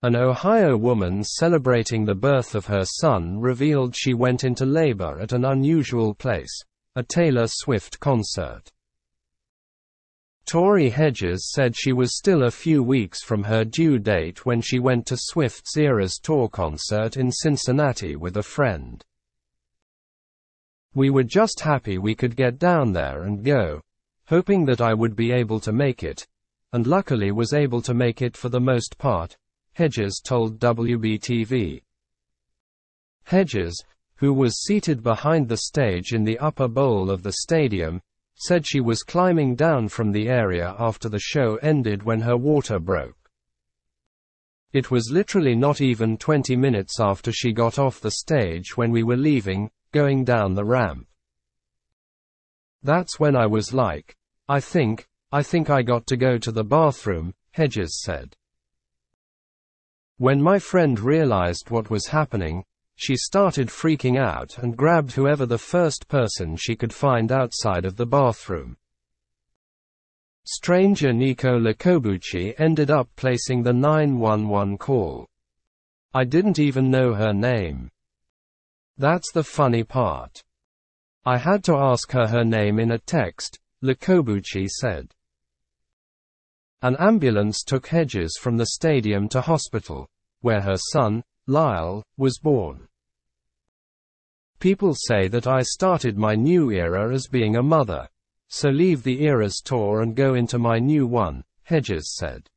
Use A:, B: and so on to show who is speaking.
A: An Ohio woman celebrating the birth of her son revealed she went into labor at an unusual place, a Taylor Swift concert. Tori Hedges said she was still a few weeks from her due date when she went to Swift's Eras Tour concert in Cincinnati with a friend. We were just happy we could get down there and go, hoping that I would be able to make it, and luckily was able to make it for the most part, Hedges told WBTV. Hedges, who was seated behind the stage in the upper bowl of the stadium, said she was climbing down from the area after the show ended when her water broke. It was literally not even 20 minutes after she got off the stage when we were leaving, going down the ramp. That's when I was like, I think, I think I got to go to the bathroom, Hedges said. When my friend realized what was happening, she started freaking out and grabbed whoever the first person she could find outside of the bathroom. Stranger Nico Lakobuchi ended up placing the 911 call. I didn't even know her name. That's the funny part. I had to ask her her name in a text, Lakobuchi said. An ambulance took Hedges from the stadium to hospital, where her son, Lyle, was born. People say that I started my new era as being a mother. So leave the Eras tour and go into my new one, Hedges said.